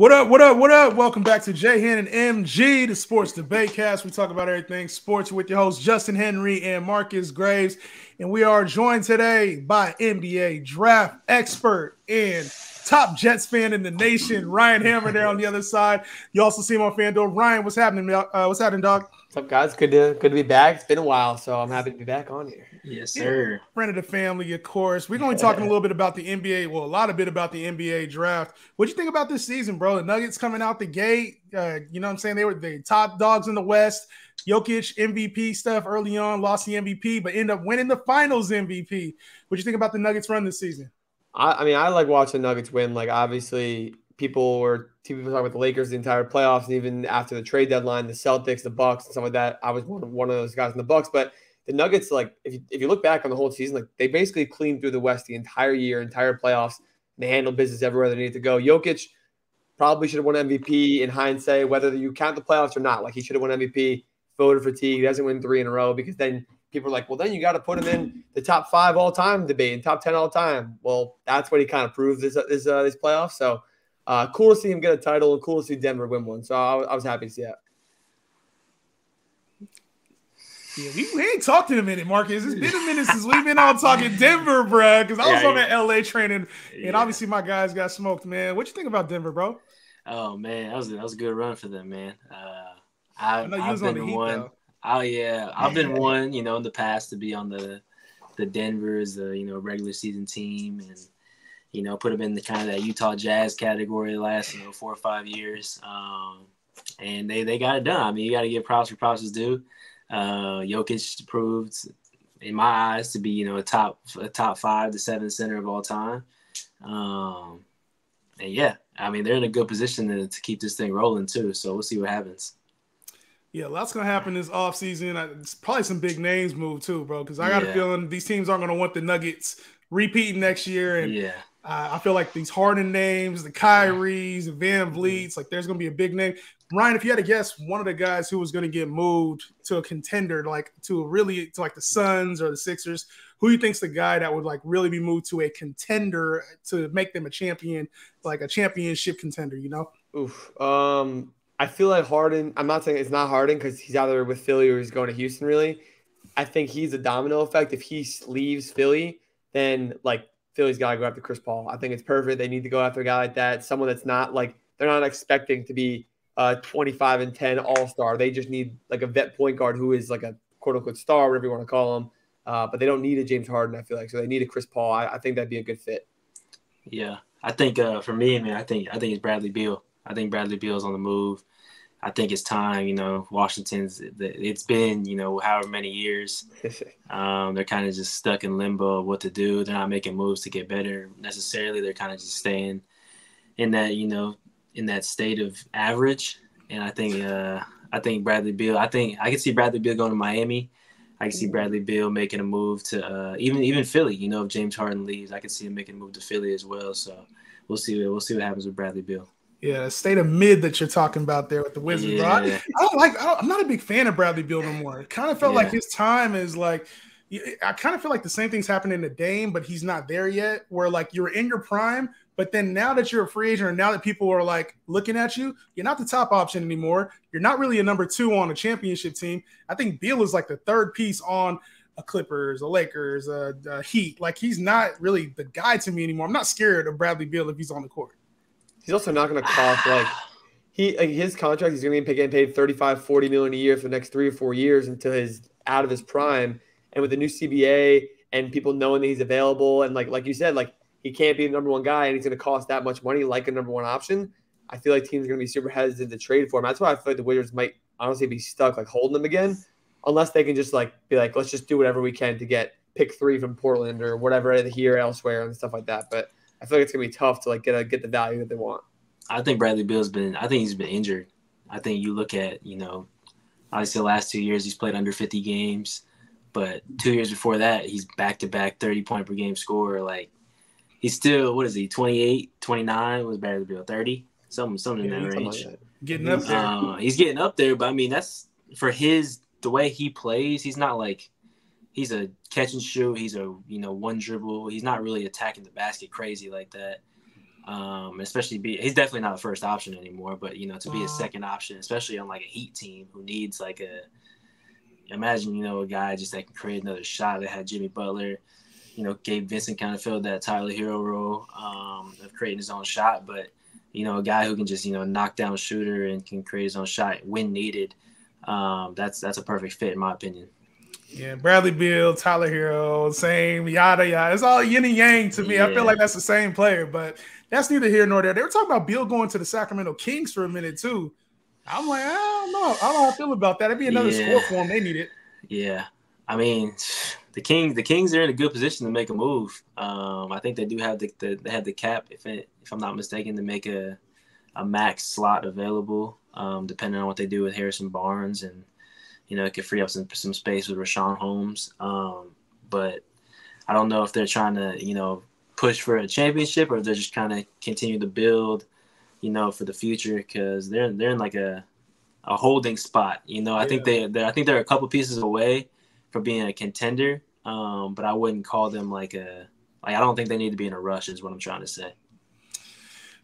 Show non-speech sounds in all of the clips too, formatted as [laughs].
What up? What up? What up? Welcome back to J Hen and MG, the Sports Debate Cast. We talk about everything sports with your hosts Justin Henry and Marcus Graves, and we are joined today by NBA draft expert and top Jets fan in the nation, Ryan Hammer. There on the other side. You also see him on FanDuel. Ryan, what's happening? Uh, what's happening, dog? What's up, guys? Good to good to be back. It's been a while, so I'm happy to be back on here. Yes, sir. Friend of the family, of course. We're going to be talking a little bit about the NBA. Well, a lot of bit about the NBA draft. What do you think about this season, bro? The Nuggets coming out the gate. Uh, you know what I'm saying? They were the top dogs in the West. Jokic MVP stuff early on, lost the MVP, but end up winning the Finals MVP. What do you think about the Nuggets run this season? I, I mean, I like watching Nuggets win. Like, obviously, people were people talking about the Lakers the entire playoffs, and even after the trade deadline, the Celtics, the Bucks, and stuff like that. I was one of, one of those guys in the Bucks, but the Nuggets, like if you, if you look back on the whole season, like they basically cleaned through the West the entire year, entire playoffs. They handled business everywhere they needed to go. Jokic probably should have won MVP in hindsight, whether you count the playoffs or not. Like he should have won MVP. Voter fatigue. He doesn't win three in a row because then people are like, well, then you got to put him in the top five all time debate and top ten all time. Well, that's what he kind of proved this this uh, this playoff. So uh, cool to see him get a title and cool to see Denver win one. So I, I was happy to see that. Yeah, we, we ain't talked in a minute, Marcus. It's been a minute since we've been out talking [laughs] Denver, bro. Because I was yeah, on that LA training, yeah. and obviously my guys got smoked, man. What you think about Denver, bro? Oh man, that was that was a good run for them, man. Uh, I, I know you I've was been on the heat, one. Though. Oh yeah, I've been one, you know, in the past to be on the the Denver's, the you know regular season team, and you know put them in the kind of that Utah Jazz category the last you know four or five years. Um, and they they got it done. I mean, you got to give props for props is due. Uh, Jokic proved, in my eyes, to be you know a top a top five to seven center of all time. Um, and yeah, I mean they're in a good position to, to keep this thing rolling too. So we'll see what happens. Yeah, lots gonna happen this offseason. It's probably some big names move too, bro. Because I got yeah. a feeling these teams aren't gonna want the Nuggets repeating next year. And yeah, uh, I feel like these Harden names, the Kyries, the Van Vleets, like there's gonna be a big name. Ryan, if you had to guess, one of the guys who was gonna get moved to a contender, like to really to like the Suns or the Sixers, who you think's the guy that would like really be moved to a contender to make them a champion, like a championship contender? You know? Oof. Um, I feel like Harden. I'm not saying it's not Harden because he's either with Philly or he's going to Houston. Really, I think he's a domino effect. If he leaves Philly, then like Philly's got to go after Chris Paul. I think it's perfect. They need to go after a guy like that, someone that's not like they're not expecting to be a 25 and 10 All Star. They just need like a vet point guard who is like a quote unquote star, whatever you want to call him. Uh, but they don't need a James Harden. I feel like so they need a Chris Paul. I, I think that'd be a good fit. Yeah, I think uh, for me, I mean, I think I think it's Bradley Beal. I think Bradley Beal's on the move. I think it's time. You know, Washington's. It's been you know however many years. [laughs] Um, they're kind of just stuck in limbo of what to do. They're not making moves to get better necessarily. They're kind of just staying in that you know in that state of average. And I think uh, I think Bradley Beal. I think I can see Bradley Beal going to Miami. I can see Bradley Beal making a move to uh, even even Philly. You know, if James Harden leaves, I can see him making a move to Philly as well. So we'll see. We'll see what happens with Bradley Beal. Yeah, state of mid that you're talking about there with the Wizards. Yeah. I, I, don't like. I am not a big fan of Bradley Beal no more. It kind of felt yeah. like his time is like. I kind of feel like the same thing's happening to Dame, but he's not there yet. Where like you're in your prime, but then now that you're a free agent, or now that people are like looking at you, you're not the top option anymore. You're not really a number two on a championship team. I think Beal is like the third piece on a Clippers, a Lakers, a, a Heat. Like he's not really the guy to me anymore. I'm not scared of Bradley Beal if he's on the court. He's also not going to cost like he like his contract. He's going to be getting paid 35, 40 million a year for the next three or four years until he's out of his prime. And with the new CBA and people knowing that he's available and like like you said, like he can't be the number one guy and he's going to cost that much money like a number one option. I feel like teams are going to be super hesitant to trade for him. That's why I feel like the Wizards might honestly be stuck like holding him again, unless they can just like be like, let's just do whatever we can to get pick three from Portland or whatever here elsewhere and stuff like that. But I feel like it's gonna be tough to like get a, get the value that they want. I think Bradley Beal's been. I think he's been injured. I think you look at you know, obviously the last two years he's played under 50 games, but two years before that he's back to back 30 point per game scorer. Like he's still what is he 28, 29 was Bradley Beal 30 something something yeah, in that range. Like that. Getting up there. Uh, he's getting up there, but I mean that's for his the way he plays. He's not like he's a catch and shoot. He's a you know one dribble. He's not really attacking the basket crazy like that. Um, especially be he's definitely not a first option anymore, but you know to be a second option, especially on like a Heat team who needs like a imagine you know a guy just that can create another shot that had Jimmy Butler, you know Gabe Vincent kind of filled that Tyler Herro role um, of creating his own shot, but you know a guy who can just you know knock down shooter and can create his own shot when needed. Um, that's that's a perfect fit in my opinion. Yeah, Bradley Beal, Tyler Herro, same yada yada. It's all yin and yang to me. Yeah. I feel like that's the same player, but that's neither here nor there. They were talking about Beal going to the Sacramento Kings for a minute too. I'm like, I don't know. I don't know how I feel about that. It'd be another yeah. score for them. They need it. Yeah. I mean, the King, the Kings are in a good position to make a move. Um, I think they do have the, the they have the cap, if it, if I'm not mistaken, to make a a max slot available, um, depending on what they do with Harrison Barnes, and you know, it could free up some some space with Richaun Holmes. Um, but I don't know if they're trying to, you know, push for a championship or if they're just kind of continue to build you know, for the future because they're they're in like a a holding spot. You know, I yeah. think they they I think they're a couple pieces away from being a contender. Um, but I wouldn't call them like a like I don't think they need to be in a rush is what I'm trying to say.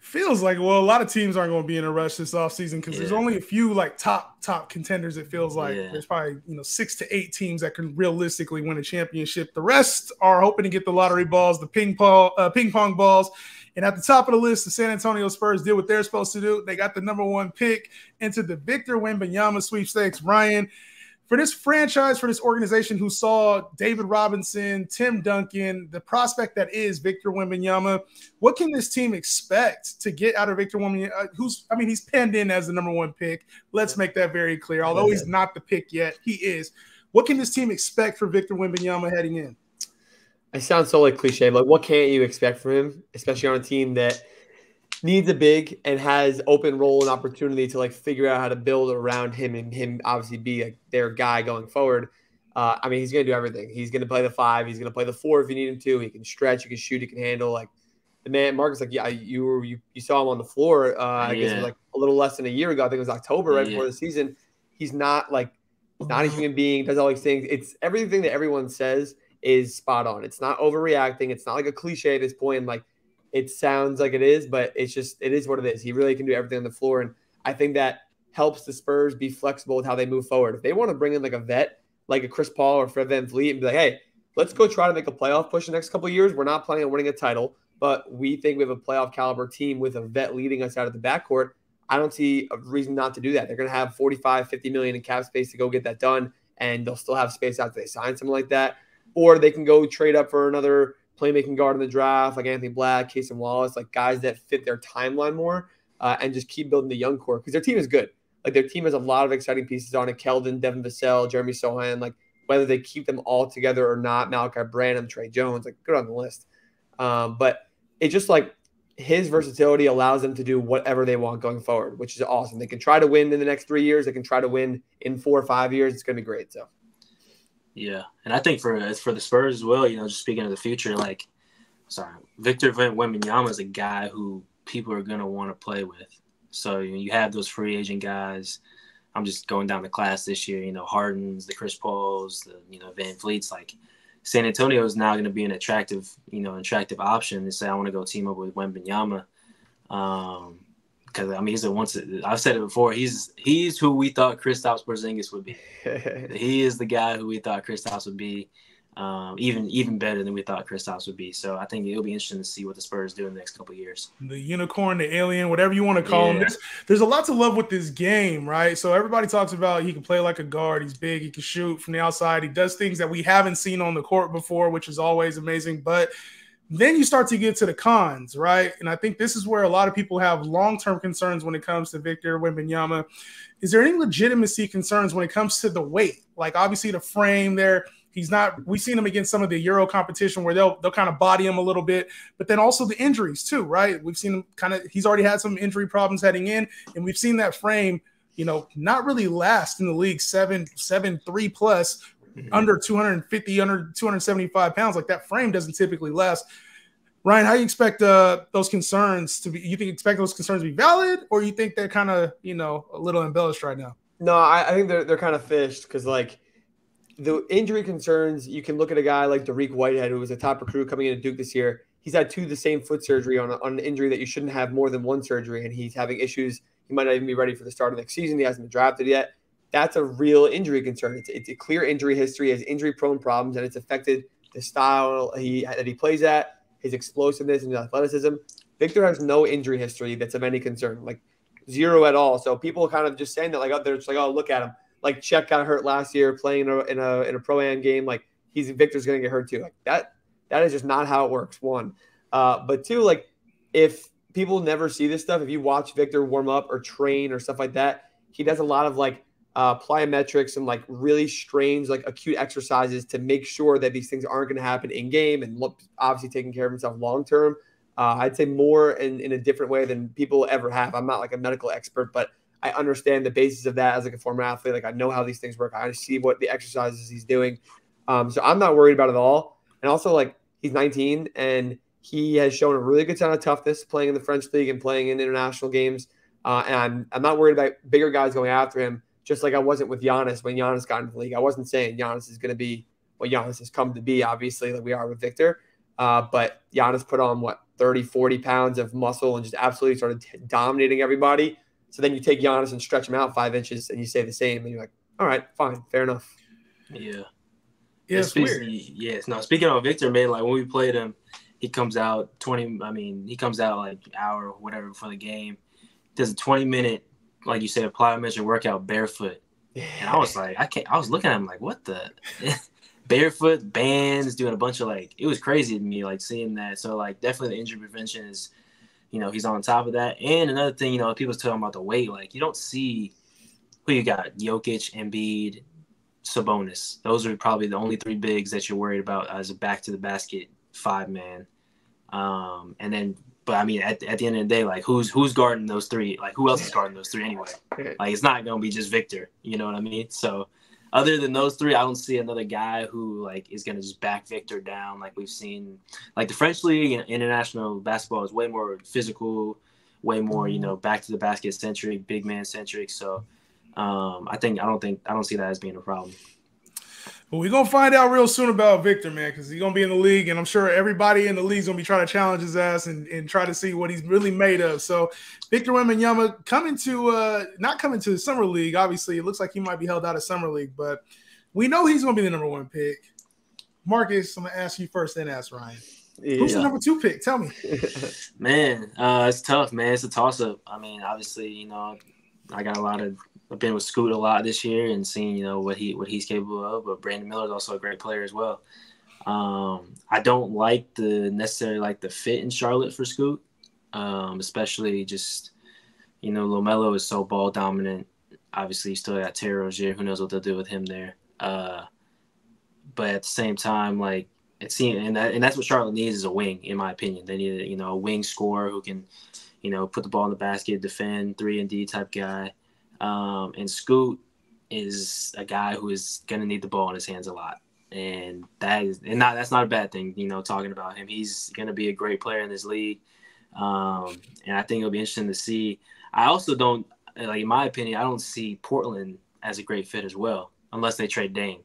Feels like well, a lot of teams aren't going to be in a rush this offseason because yeah. there's only a few like top top contenders. It feels like yeah. there's probably you know six to eight teams that can realistically win a championship. The rest are hoping to get the lottery balls, the ping pong uh, ping pong balls, and at the top of the list, the San Antonio Spurs did what they're supposed to do. They got the number one pick into the Victor Wembanyama sweepstakes. Ryan, for this franchise, for this organization who saw David Robinson, Tim Duncan, the prospect that is Victor Wembanyama, what can this team expect to get out of Victor Wembanyama? Uh, who's, I mean, he's penned in as the number one pick. Let's make that very clear. Although he's not the pick yet, he is. What can this team expect for Victor Wembanyama heading in? I sound so like cliche, but what can't you expect from him, especially on a team that needs a big and has open role and opportunity to like figure out how to build around him and him obviously be like their guy going forward. Uh, I mean, he's going to do everything. He's going to play the five. He's going to play the four if you need him to. He can stretch. He can shoot. He can handle. Like the man, Marcus. Like yeah, you were you, you saw him on the floor. Uh, I yeah. guess it was like a little less than a year ago. I think it was October, right yeah. before the season. He's not like not a human being. Does all these things. It's everything that everyone says is spot on. It's not overreacting. It's not like a cliche at this point. Like it sounds like it is, but it's just it is what it is. He really can do everything on the floor, and I think that helps the Spurs be flexible with how they move forward. If they want to bring in like a vet, like a Chris Paul or Fred VanVleet, and be like, hey, let's go try to make a playoff push the next couple years. We're not planning on winning a title, but we think we have a playoff caliber team with a vet leading us out of the backcourt. I don't see a reason not to do that. They're going to have 45, 50 million in cap space to go get that done, and they'll still have space after they sign something like that or they can go trade up for another playmaking guard in the draft, like Anthony Black, Cason Wallace, like guys that fit their timeline more, uh, and just keep building the young core because their team is good. Like their team has a lot of exciting pieces on it. Keldon, Devin Vassell, Jeremy Sochan. like whether they keep them all together or not, Malaki Branham, Tre Jones, like good on the list. Um, but it just like his versatility allows them to do whatever they want going forward, which is awesome. They can try to win in the next three years. They can try to win in four or five years. It's going to be great. So. Yeah, and I think for for the Spurs as well, you know, just speaking of the future, like, sorry, Victor Wembanyama is a guy who people are gonna want to play with. So you, know, you have those free agent guys. I'm just going down the class this year. You know, Harden's, the Chris Pauls, the you know Van Vleets. Like, San Antonio is now going to be an attractive, you know, attractive option to say I want to go team up with Wembanyama. Um, because I mean he's a once I've said it before. He's he's who we thought Kristaps Porzingis would be. [laughs] he is the guy who we thought Kristaps would be, um, even even better than we thought Kristaps would be. So I think it'll be interesting to see what the Spurs do in the next couple years. The unicorn, the alien, whatever you want to call yeah. him. There's, there's a lot to love with this game, right? So everybody talks about he can play like a guard. He's big. He can shoot from the outside. He does things that we haven't seen on the court before, which is always amazing. But then you start to get to the cons, right? And I think this is where a lot of people have long-term concerns when it comes to Victor Wembanyama. Is there any legitimacy concerns when it comes to the weight? Like obviously the frame there, he's not. We've seen him against some of the Euro competition where they'll they'll kind of body him a little bit, but then also the injuries too, right? We've seen him kind of. He's already had some injury problems heading in, and we've seen that frame you know, not really last in the league seven, seven, three plus mm-hmm. under 250, under 275 pounds. Like that frame doesn't typically last. Ryan, how do you expect uh, those concerns to be? You think expect those concerns to be valid, or you think they're kind of you know a little embellished right now? No, I, I think they're they're kind of fished because like the injury concerns. You can look at a guy like Dariq Whitehead, who was a top recruit coming into Duke this year. he's had two the same foot surgery on, a, on an injury that you shouldn't have more than one surgery, and he's having issues. He might not even be ready for the start of next season. He hasn't been drafted yet. That's a real injury concern. It's, it's a clear injury history, has injury prone problems, and it's affected the style he that he plays at, his explosiveness and his athleticism. Victor has no injury history that's of any concern, like zero at all. So people kind of just saying that, like, oh, they're just like, oh, look at him. Like Chet got hurt last year playing in a in a, in a pro am game. Like he's Victor's going to get hurt too. Like that that is just not how it works. One, uh, but two, like if people never see this stuff, if you watch Victor warm up or train or stuff like that, he does a lot of like uh, plyometrics and like really strange, like acute exercises to make sure that these things aren't going to happen in game and look, obviously taking care of himself long term. Uh, I'd say more in, in a different way than people ever have. I'm not like a medical expert, but I understand the basis of that as like a former athlete. Like I know how these things work. I see what the exercises he's doing. Um, so I'm not worried about it at all. And also like he's 19 and he has shown a really good sign of toughness playing in the French league and playing in international games. Uh, and I'm, I'm not worried about bigger guys going after him, just like I wasn't with Giannis when Giannis got into the league. I wasn't saying Giannis is going to be what Giannis has come to be, obviously, like we are with Victor. Uh, but Giannis put on what 30, 40 pounds of muscle and just absolutely started dominating everybody. So then you take Giannis and stretch him out five inches and you say the same, and you're like, all right, fine, fair enough. Yeah. Yeah, it's weird. Yes. No, speaking of Victor, man, like when we played him, he comes out 20, I mean, he comes out like hour or whatever before the game, does a 20 minute, like you said, plyometric workout barefoot. And I was like, I can't, I was looking at him like, what the? [laughs] barefoot bands, doing a bunch of like, it was crazy to me, like seeing that. So, like, definitely the injury prevention is, you know, he's on top of that. And another thing, you know, people's talking about the weight, like, you don't see who you got Jokic, Embiid, Sabonis. Those are probably the only three bigs that you're worried about as a back to the basket five man. Um, and then, but I mean, at, at the end of the day, like who's who's guarding those three? Like who else is guarding those three anyway? Like it's not gonna be just Victor. You know what I mean? So other than those three, I don't see another guy who like is gonna just back Victor down like we've seen. Like the French league and international basketball is way more physical, way more you know back to the basket centric, big man centric. So um, I think I don't think I don't see that as being a problem. But we're gonna find out real soon about Victor, man, because he's gonna be in the league, and I'm sure everybody in the league's gonna be trying to challenge his ass and, and try to see what he's really made of. So Victor Wembanyama coming to uh not coming to the summer league. Obviously, it looks like he might be held out of summer league, but we know he's gonna be the number one pick. Marcus, I'm gonna ask you first, then ask Ryan. Yeah. Who's the number two pick? Tell me. [laughs] man, uh, it's tough, man. It's a toss up. I mean, obviously, you know, I got a lot of I've been with Scoot a lot this year and seeing you know what he what he's capable of. But Brandon Miller is also a great player as well. Um, I don't like the necessarily like the fit in Charlotte for Scoot, um, especially just you know LaMelo is so ball dominant. Obviously, still got Terry Rozier. Who knows what they'll do with him there? Uh, but at the same time, like it seems, and that, and that's what Charlotte needs is a wing, in my opinion. They need a, you know a wing scorer who can, you know, put the ball in the basket, defend, three and D type guy. Um, and Scoot is a guy who is going to need the ball in his hands a lot. And that is, and not that's not a bad thing, you know, talking about him. He's going to be a great player in this league. Um, and I think it'll be interesting to see. I also don't, like, in my opinion, I don't see Portland as a great fit as well, unless they trade Dame.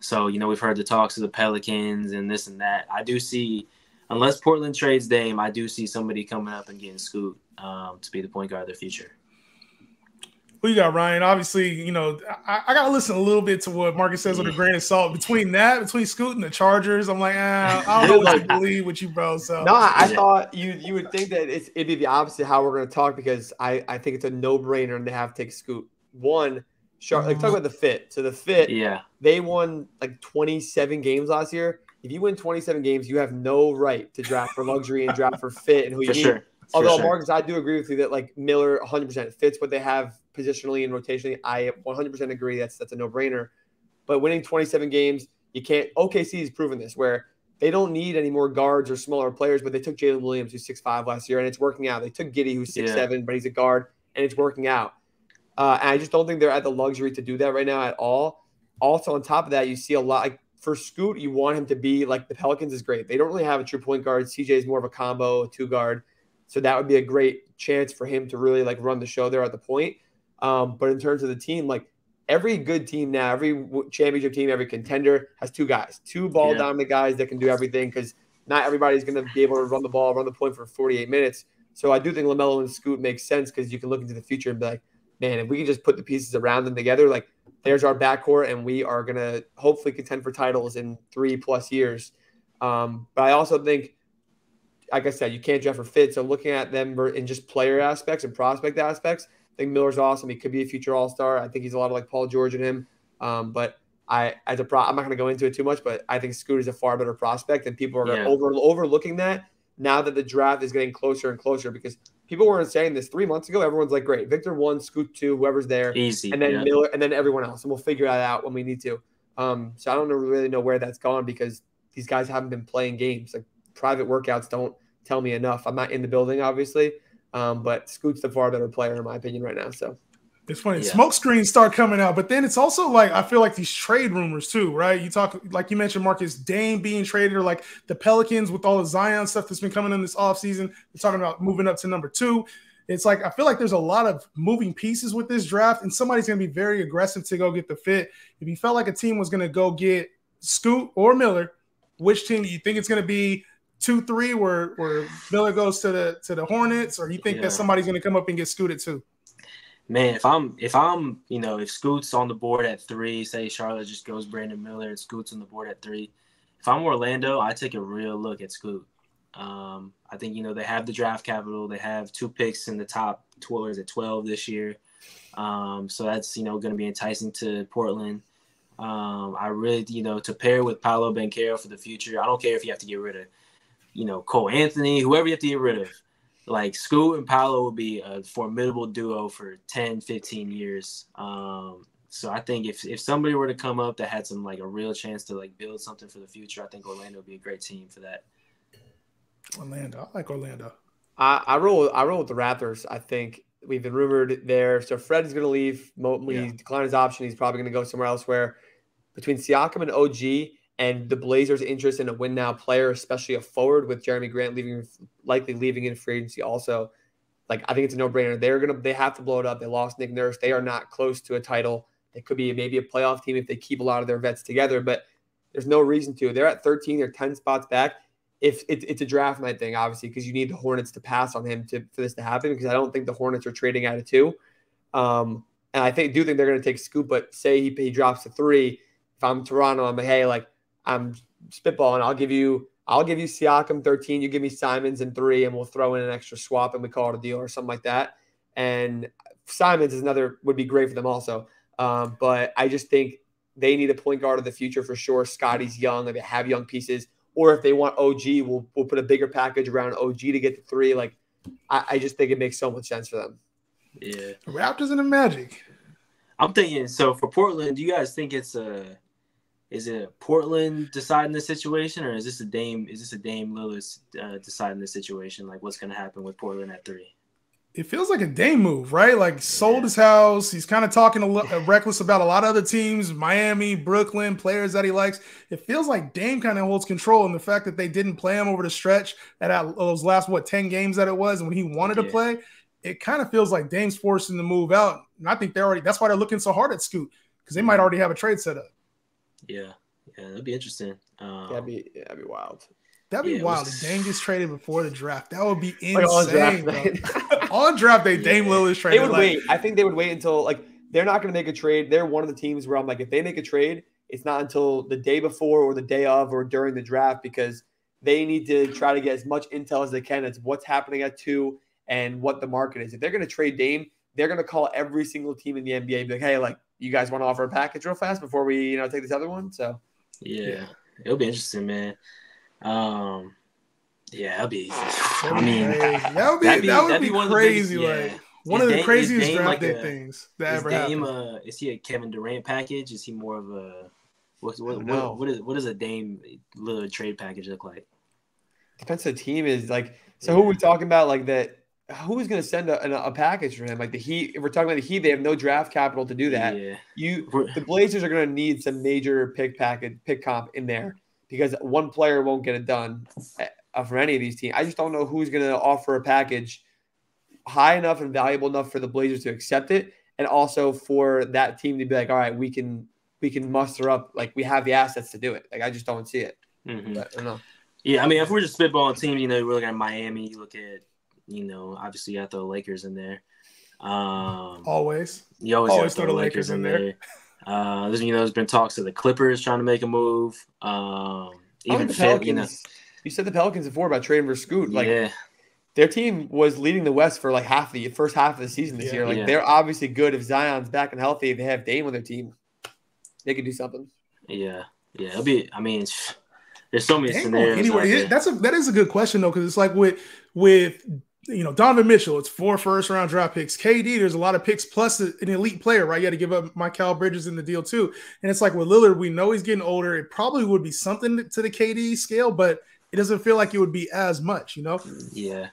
So, you know, we've heard the talks of the Pelicans and this and that. I do see, unless Portland trades Dame, I do see somebody coming up and getting Scoot um, to be the point guard of the future. Who you got, Ryan? Obviously, you know, I, I got to listen a little bit to what Marcus says with a grain of salt. Between that, between Scoot and the Chargers, I'm like, ah, I don't know what to believe with you, bro. So no, I, I thought you you would think that it's, it'd be the opposite how we're going to talk because I I think it's a no brainer and they have to take Scoot. One, Char- like talk about the fit. So the fit, yeah, they won like 27 games last year. If you win 27 games, you have no right to draft for luxury and draft for fit and who you for need. Sure. Although sure. Marcus, I do agree with you that like Miller 100% fits what they have positionally and rotationally. I 100% agree. That's that's a no brainer. But winning 27 games, you can't. OKC has proven this where they don't need any more guards or smaller players, but they took Jalen Williams, who's six five last year, and it's working out. They took Giddy, who's six yeah. seven, but he's a guard, and it's working out. Uh, and I just don't think they're at the luxury to do that right now at all. Also, on top of that, you see a lot like for Scoot, you want him to be like the Pelicans is great. They don't really have a true point guard. CJ is more of a combo, a two guard. So that would be a great chance for him to really like run the show there at the point. Um, but in terms of the team, like every good team now, every championship team, every contender has two guys, two ball yeah. dominant guys that can do everything. Because not everybody's going to be able to run the ball, run the point for 48 minutes. So I do think LaMelo and Scoot makes sense because you can look into the future and be like, man, if we can just put the pieces around them together, like there's our backcourt, and we are going to hopefully contend for titles in three plus years. Um, but I also think, like I said, you can't draft for fit. So looking at them in just player aspects and prospect aspects, I think Miller's awesome. He could be a future All Star. I think he's a lot of like Paul George in him. Um, but I, as a pro, I'm not going to go into it too much, but I think Scoot is a far better prospect, and people are yeah. over overlooking that now that the draft is getting closer and closer because people weren't saying this three months ago. Everyone's like, great, Victor one, Scoot two, whoever's there, easy, and then yeah. Miller, and then everyone else, and we'll figure that out when we need to. Um, so I don't really know where that's gone because these guys haven't been playing games. Like private workouts don't tell me enough. I'm not in the building, obviously, um, but Scoot's the far better player in my opinion right now. So it's funny. Yeah. Smoke screens start coming out, but then it's also like I feel like these trade rumors too, right? You talk like you mentioned Marcus Dame being traded, or like the Pelicans with all the Zion stuff that's been coming in this offseason. They're talking about moving up to number two. It's like I feel like there's a lot of moving pieces with this draft, and somebody's gonna be very aggressive to go get the fit. If you felt like a team was gonna go get Scoot or Miller, which team do you think it's gonna be? Two, three, where where Miller goes to the to the Hornets, or you think yeah. that somebody's gonna come up and get scooted too? man, if I'm if I'm you know if Scoot's on the board at three, say Charlotte just goes Brandon Miller and Scoot's on the board at three. If I'm Orlando, I take a real look at Scoot. Um, I think you know they have the draft capital. They have two picks in the top twelve at twelve this year. Um, so that's you know going to be enticing to Portland. Um, I really you know to pair with Paolo Banchero for the future. I don't care if you have to get rid of you know Cole Anthony, whoever you have to get rid of like Scoot and Paolo will be a formidable duo for 10, 15 years. Um, so I think if, if somebody were to come up that had some like a real chance to like build something for the future, I think Orlando would be a great team for that. Orlando, I like Orlando. I, I roll I roll with the Raptors. I think we've been rumored there. So Fred is going to leave. Mo, yeah. He declined his option. He's probably going to go somewhere elsewhere. Between Siakam and OG, and the Blazers' interest in a win now player, especially a forward with Jerami Grant leaving, likely leaving in free agency. Also, like I think it's a no brainer. They're gonna they have to blow it up. They lost Nick Nurse. They are not close to a title. They could be maybe a playoff team if they keep a lot of their vets together, but there's no reason to. They're at 13. They're 10 spots back. If it, it's a draft night thing, obviously, because you need the Hornets to pass on him to for this to happen. Because I don't think the Hornets are trading out of two. Um, and I think do think they're going to take Scoot, but say he, he drops to three. If I'm Toronto, I'm like, hey, like I'm spitballing. I'll give you I'll give you Siakam 13. You give me Simons in three, and we'll throw in an extra swap and we call it a deal or something like that. And Simons is another would be great for them also. Um, but I just think they need a point guard of the future for sure. Scotty's young, and they have young pieces. Or if they want OG, we'll we'll put a bigger package around OG to get to three. Like I, I just think it makes so much sense for them. Yeah. Raptors and the Magic. I'm thinking so for Portland, do you guys think it's a is it Portland deciding the situation, or is this a Dame? Is this a Dame Lillard uh, deciding the situation? Like, what's going to happen with Portland at three? It feels like a Dame move, right? Like, sold yeah. his house. He's kind of talking a lo- [laughs] reckless about a lot of other teams, Miami, Brooklyn, players that he likes. It feels like Dame kind of holds control, and the fact that they didn't play him over the stretch at those last what ten games that it was when he wanted yeah. to play, it kind of feels like Dame's forcing the move out. And I think they're already. That's why they're looking so hard at Scoot because they might already have a trade set up. Yeah, yeah, that'd be interesting. Um, that'd be that'd be wild. That'd be yeah, wild. Was... If Dame gets traded before the draft, that would be [laughs] insane. Like on draft day, on draft day, Dame yeah. is traded. They would like... wait. I think they would wait until like they're not going to make a trade. They're one of the teams where I'm like, if they make a trade, it's not until the day before or the day of or during the draft because they need to try to get as much intel as they can as what's happening at two and what the market is. If they're going to trade Dame, they're going to call every single team in the NBA and be like, hey, like you guys want to offer a package real fast before we, you know, take this other one. So yeah, yeah. it'll be interesting, man. Um, yeah, that'll be. I mean, that would be, be that would be, be crazy. Biggest, like one is of the Dame, craziest draft like day things that ever Dame, happened. Uh, is he a Kevin Durant package? Is he more of a what what what, what is what does a Dame Lillard trade package look like? Depends on the team is like. So yeah. who are we talking about? Like that who's going to send a, a, package for him? Like the Heat, if we're talking about the Heat, they have no draft capital to do that. Yeah. You, the Blazers are going to need some major pick package, pick comp in there because one player won't get it done uh, for any of these teams. I just don't know who's going to offer a package high enough and valuable enough for the Blazers to accept it, and also for that team to be like, all right, we can we can muster up like we have the assets to do it. Like I just don't see it. Mm-hmm. But, I don't know. Yeah, I mean, if we're just spitballing teams, you know, we're looking at Miami. You look at, you know, obviously you got the Lakers in there. Um, always. You always, always throw the Lakers, Lakers in there. there. Uh, there's, you know, there's been talks of the Clippers trying to make a move. Um, even the Pelicans. You, know, you said the Pelicans before about trading for Scoot. Like, yeah. Their team was leading the West for like half the first half of the season this yeah, year. Like yeah. they're obviously good. If Zion's back and healthy, if they have Dame on their team, they could do something. Yeah, yeah. It'll be. I mean, there's so many scenarios. Anyway, that's a that is a good question though, because it's like with with you know, Donovan Mitchell, it's four first round draft picks. KD, there's a lot of picks plus an elite player, right? You had to give up Mikal Bridges in the deal too. And it's like with Lillard, we know he's getting older. It probably would be something to the KD scale, but it doesn't feel like it would be as much, you know? Yeah.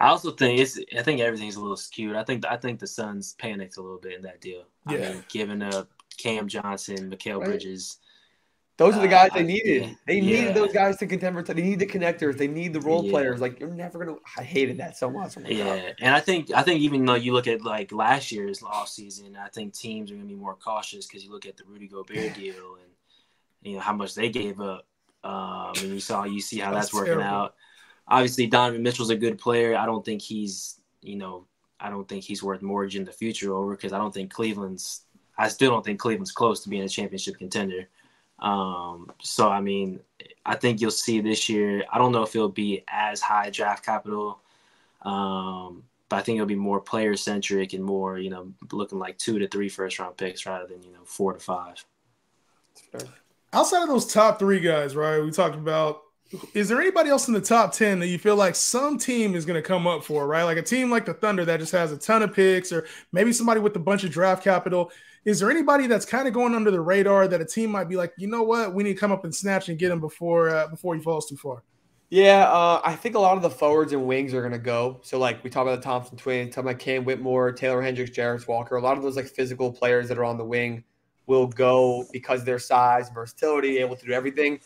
I also think it's I think everything's a little skewed. I think I think the Suns panicked a little bit in that deal. Yeah. I mean, giving up Cam Johnson, Mikal right. Bridges, those are the guys they needed. They needed those guys to contend for. They need the connectors. They need the role yeah. players. Like you're never gonna. I hated that so much. Yeah, and I think I think even though you look at like last year's off season, I think teams are gonna be more cautious because you look at the Rudy Gobert [sighs] deal and you know how much they gave up, um, and you saw you see how that's, that's working terrible. out. Obviously, Donovan Mitchell's a good player. I don't think he's you know I don't think he's worth mortgaging the future over because I don't think Cleveland's. I still don't think Cleveland's close to being a championship contender. Um, so I mean, I think you'll see this year. I don't know if it'll be as high draft capital, um, but I think it'll be more player centric and more, you know, looking like two to three first round picks rather than you know four to five. Outside of those top three guys, right? We talked about. Is there anybody else in the top ten that you feel like some team is going to come up for, right? Like a team like the Thunder that just has a ton of picks, or maybe somebody with a bunch of draft capital is there anybody that's kind of going under the radar that a team might be like, you know what, we need to come up and snatch and get him before uh, before he falls too far? Yeah, uh, I think a lot of the forwards and wings are going to go. So, like we talk about the Thompson twins, talk about Cam Whitmore, Taylor Hendricks, Jarace Walker. A lot of those like physical players that are on the wing will go because their size, versatility, able to do everything.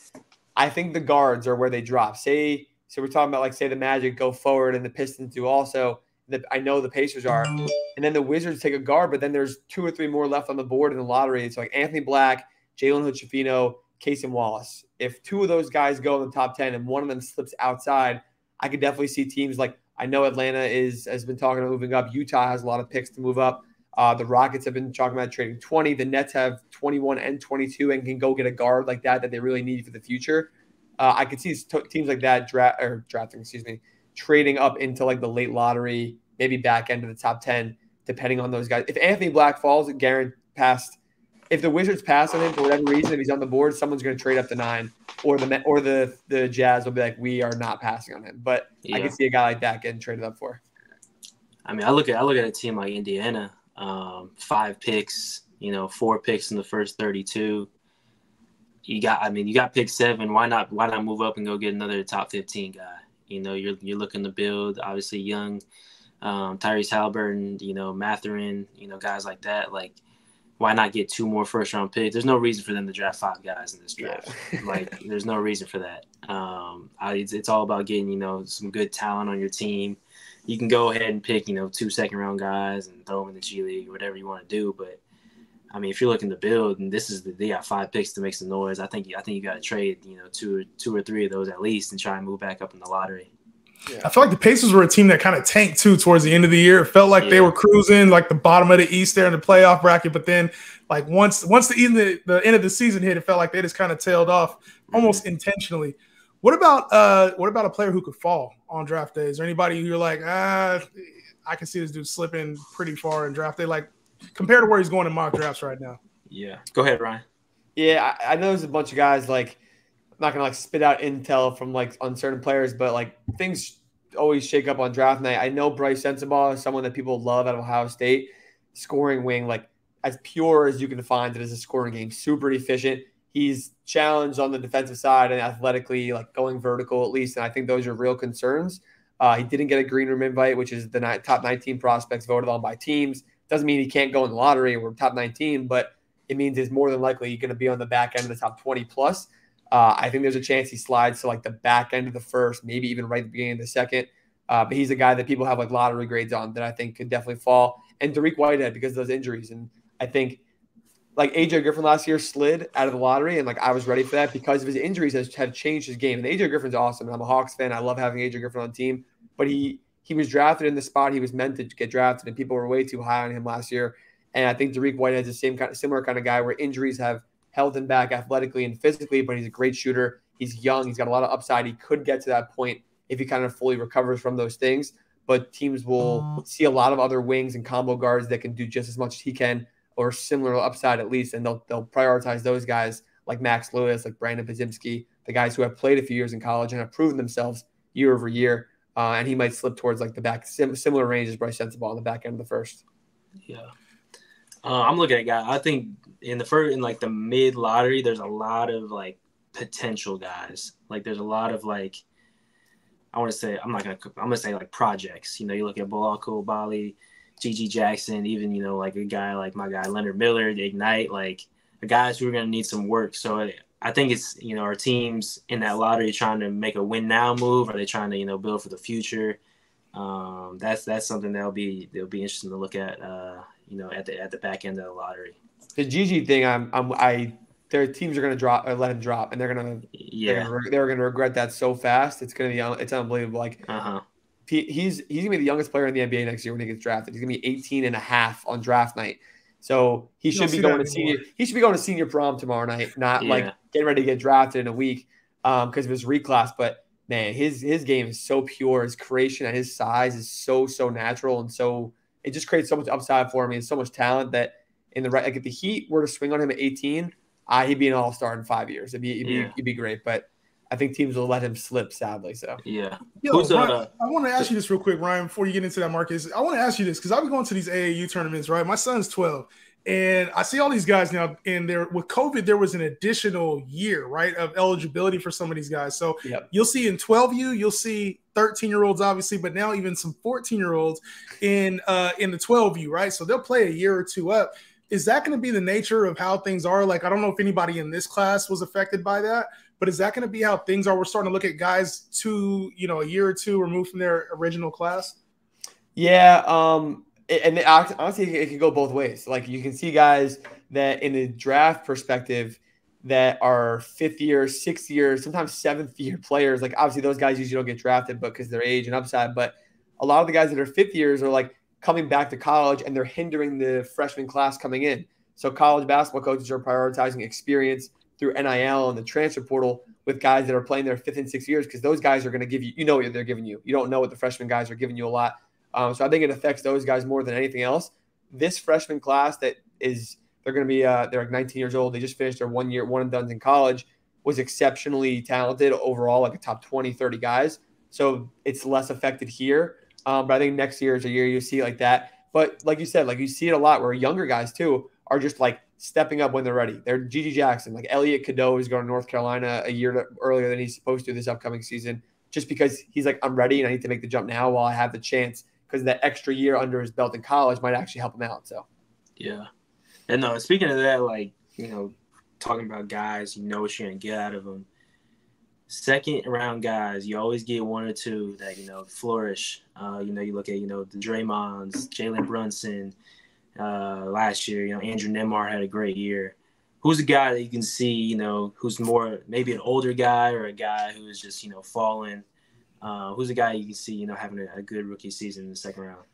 I think the guards are where they drop. Say, so we're talking about like say the Magic go forward and the Pistons do also that I know the Pacers are. And then the Wizards take a guard, but then there's two or three more left on the board in the lottery. It's like Anthony Black, Jalen Hood-Schifino, Cason Wallace. If two of those guys go in the top 10 and one of them slips outside, I could definitely see teams like I know Atlanta is has been talking about moving up. Utah has a lot of picks to move up. Uh, the Rockets have been talking about trading 20. The Nets have 21 and 22 and can go get a guard like that that they really need for the future. Uh, I could see teams like that draft or drafting, excuse me, trading up into like the late lottery, maybe back end of the top 10, depending on those guys. If Anthony Black falls, Garrett passed. If the Wizards pass on him for whatever reason, if he's on the board, someone's going to trade up to nine, or the or the the Jazz will be like, we are not passing on him. But yeah. I can see a guy like that getting traded up for. I mean, I look at I look at a team like Indiana, um, five picks, you know, four picks in the first thirty-two. You got, I mean, you got pick seven. Why not? Why not move up and go get another top fifteen guy? You know, you're you're looking to build obviously young um, Tyrese Haliburton, you know, Mathurin, you know, guys like that. Like, why not get two more first round picks? There's no reason for them to draft five guys in this draft. Yeah. like, there's no reason for that. Um, I, it's, it's all about getting, you know, some good talent on your team. You can go ahead and pick, you know, two second round guys and throw them in the G League or whatever you want to do. But I mean, if you're looking to build, and this is the they got five picks to make some noise, I think I think you got to trade, you know, two or two or three of those at least, and try and move back up in the lottery. Yeah. I feel like the Pacers were a team that kind of tanked too towards the end of the year. It felt like yeah. they were cruising like the bottom of the East there in the playoff bracket, but then like once once the end the, the end of the season hit, it felt like they just kind of tailed off almost mm-hmm. intentionally. What about uh what about a player who could fall on draft day? Is there anybody who you're like, ah, I can see this dude slipping pretty far in draft day, like compared to where he's going in mock drafts right now? Yeah. Go ahead, Ryan. Yeah, I, I know there's a bunch of guys like I'm not gonna like spit out intel from like uncertain players, but like things always shake up on draft night. I know Brice Sensabaugh is someone that people love at Ohio State, scoring wing, like as pure as you can find it as a scoring game, super efficient. He's challenged on the defensive side and athletically, like going vertical at least. And I think those are real concerns. Uh, he didn't get a green room invite, which is the top 19 prospects voted on by teams. Doesn't mean he can't go in the lottery or top 19, but it means he's more than likely going to be on the back end of the top 20 plus. Uh, I think there's a chance he slides to like the back end of the first, maybe even right at the beginning of the second. Uh, but he's a guy that people have like lottery grades on that I think could definitely fall. And Dariq Whitehead because of those injuries. And I think like AJ Griffin last year slid out of the lottery, and like I was ready for that because of his injuries has had changed his game. And AJ Griffin's awesome. And I'm a Hawks fan. I love having AJ Griffin on the team, but he he was drafted in the spot he was meant to get drafted, and people were way too high on him last year. And I think White has the same kind of similar kind of guy where injuries have held him back athletically and physically, but he's a great shooter. He's young. He's got a lot of upside. He could get to that point if he kind of fully recovers from those things. But teams will see a lot of other wings and combo guards that can do just as much as he can or similar upside at least, and they'll they'll prioritize those guys like Max Lewis, like Brandin Podziemski, the guys who have played a few years in college and have proven themselves year over year. Uh, and he might slip towards like the back sim- similar range as Brice Sensabaugh on the back end of the first. Yeah, uh, I'm looking at guys. I think in the first in like the mid lottery, there's a lot of like potential guys. Like there's a lot of like I want to say I'm not gonna I'm gonna say like projects. You know, you look at Bilal Coulibaly, GG Jackson, even you know like a guy like my guy Leonard Miller, Ignite, like the guys who are gonna need some work. So I think it's you know our teams in that lottery trying to make a win now move. Are they trying to you know build for the future? Um, that's that's something that'll be that'll be interesting to look at. Uh, you know, at the at the back end of the lottery. The GG thing, I'm, I'm I their teams are going to drop or let him drop, and they're going to yeah they're going to regret that so fast. It's going to be it's unbelievable. Like uh-huh. He, he's he's going to be the youngest player in the NBA next year when he gets drafted. He's going to be 18 and a half on draft night. So he you should be going to senior. He should be going to senior prom tomorrow night, not yeah. like getting ready to get drafted in a week because um, of his reclass. But man, his his game is so pure. His creation at his size is so so natural and so it just creates so much upside for me and so much talent that in the right, like if the Heat were to swing on him at 18, uh, he'd be an all star in five years. It'd be, it'd be, yeah. it'd be great. But I think teams will let him slip, sadly. So yeah. Yo, Ryan, uh, I want to ask you this real quick, Ryan, before you get into that, Marcus. I want to ask you this because I've been going to these AAU tournaments, right? My son's 12, and I see all these guys now, and there with COVID, there was an additional year, right, of eligibility for some of these guys. So yep. you'll see in 12U, you'll see 13 year olds, obviously, but now even some 14 year olds in uh in the 12U, right? So they'll play a year or two up. Is that going to be the nature of how things are? Like, I don't know if anybody in this class was affected by that, but is that going to be how things are? We're starting to look at guys two, you know, a year or two removed from their original class. Yeah, um, and honestly, it can go both ways. Like you can see guys that, in the draft perspective, that are fifth year, sixth year, sometimes seventh year players. Like obviously, those guys usually don't get drafted, but because their age and upside. But a lot of the guys that are fifth years are like coming back to college, and they're hindering the freshman class coming in. So college basketball coaches are prioritizing experience through NIL and the transfer portal with guys that are playing their fifth and sixth years because those guys are going to give you, you know, what they're giving you. You don't know what the freshman guys are giving you a lot. Um, so I think it affects those guys more than anything else. This freshman class that is they're going to be uh, they're like 19 years old. They just finished their one year one and done in college. Was exceptionally talented overall, like a top 20, 30 guys. So it's less affected here. Um, but I think next year is a year you see like that. But like you said, like you see it a lot where younger guys too are just like stepping up when they're ready. They're GG Jackson, like Elliot Cadeau is going to North Carolina a year earlier than he's supposed to this upcoming season, just because he's like, I'm ready and I need to make the jump now while I have the chance because that extra year under his belt in college might actually help him out. So, yeah. And no, speaking of that, like, you know, talking about guys, you know what you're going to get out of them. Second round guys, you always get one or two that, you know, flourish. Uh, you know, you look at, you know, the Draymonds, Jalen Brunson uh, last year, you know, Andrew Nembhard had a great year. Who's a guy that you can see, you know, who's more maybe an older guy or a guy who is just, you know, falling uh, who's a guy you can see, you know, having a, a, good rookie season in the second round?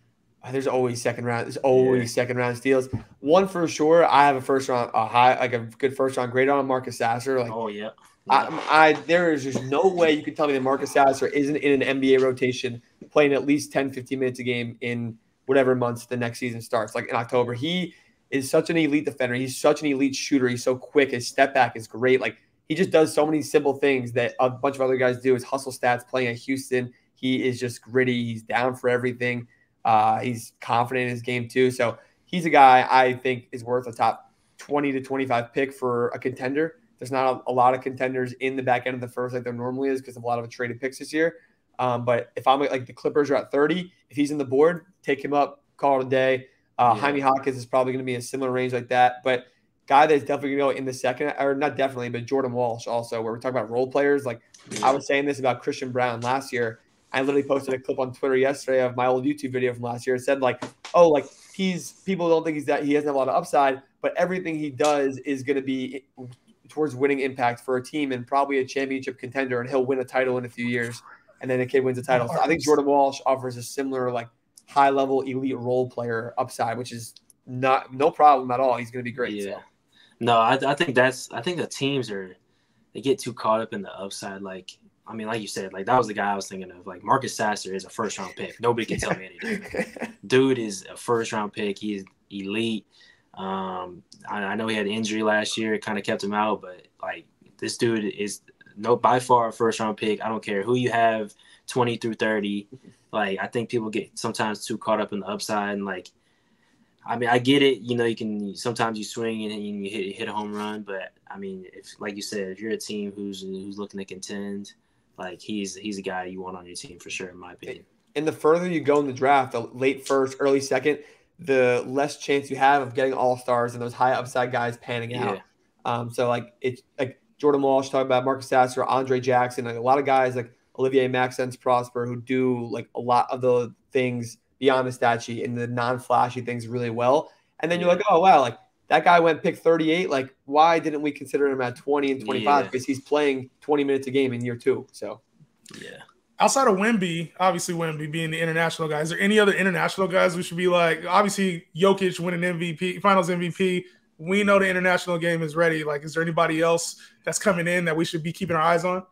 Uh, there's always second round. There's always yeah. second round steals. One for sure. I have a first round, a high, like a good first round grade on Marcus Sasser. Like, oh yeah. yeah. I, I, there is just no way you can tell me that Marcus Sasser isn't in an NBA rotation, playing at least 10, 15 minutes a game in whatever months the next season starts. Like in October, he is such an elite defender. He's such an elite shooter. He's so quick. His step back is great. Like he just does so many simple things that a bunch of other guys do. His hustle stats playing at Houston, he is just gritty. He's down for everything. Uh, he's confident in his game too. So he's a guy I think is worth a top 20 to 25 pick for a contender. There's not a, a lot of contenders in the back end of the first like there normally is because of a lot of traded picks this year. Um, but if I'm like the Clippers are at 30, if he's in the board, take him up, call it a day. Uh, yeah. Jaime Hawkins is probably going to be in a similar range like that. But guy that's definitely going to go in the second, or not definitely, but Jordan Walsh also, where we're talking about role players. Like. I was saying this about Christian Braun last year. I literally posted a clip on Twitter yesterday of my old YouTube video from last year. It said like, oh, like he's people don't think he's that he doesn't have a lot of upside, but everything he does is going to be towards winning impact for a team and probably a championship contender, and he'll win a title in a few years. And then the kid wins a title. So I think Jordan Walsh offers a similar like high level elite role player upside, which is not no problem at all. He's going to be great. Yeah. So. No, I, I think that's I think the teams are they get too caught up in the upside. Like I mean, like you said, like that was the guy I was thinking of. Like Marcus Sasser is a first round pick. Nobody can tell me anything. [laughs] Dude is a first round pick. He's elite. Um, I, I, know he had an injury last year, it kind of kept him out, but like this dude is no by far a first round pick. I don't care who you have, twenty through thirty. Like I think people get sometimes too caught up in the upside and like I mean, I get it. You know, you can sometimes you swing and you hit, hit a home run, but I mean, if like you said, if you're a team who's who's looking to contend, like he's he's a guy you want on your team for sure, in my opinion. And the further you go in the draft, the late first, early second, the less chance you have of getting all stars and those high upside guys panning out. Yeah. Um, so like it's like Jordan Walsh talking about Marcus Sasser, Andre Jackson, like a lot of guys like Olivier Maxence Prosper who do like a lot of the things beyond the stat sheet and the non-flashy things really well. And then you're like, oh wow, like that guy went pick 38. Like, why didn't we consider him at 20 and 25? Yeah. Because he's playing 20 minutes a game in year two. So yeah. Outside of Wemby, obviously Wemby being the international guy, is there any other international guys we should be like? Obviously, Jokic winning MVP, Finals MVP. We know the international game is ready. Like, is there anybody else that's coming in that we should be keeping our eyes on?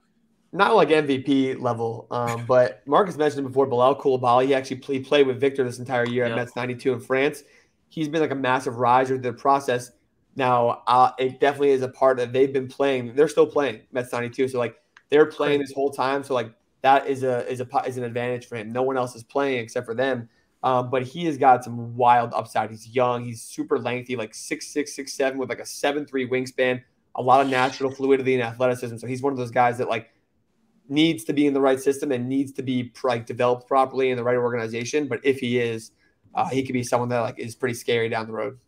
not like MVP level, um, [laughs] but Marcus mentioned before Bilal Coulibaly. He actually play, played with Victor this entire year at Mets 92 in France. He's been like a massive riser through the process. Now, uh, it definitely is a part that they've been playing. They're still playing Mets 92. So, like, they're playing this whole time. So, like, that is a is a is an advantage for him. No one else is playing except for them. Um, but he has got some wild upside. He's young. He's super lengthy, like six six six seven with like a seven three wingspan. A lot of natural fluidity and athleticism. So he's one of those guys that like needs to be in the right system and needs to be like developed properly in the right organization. But if he is, uh, he could be someone that like is pretty scary down the road.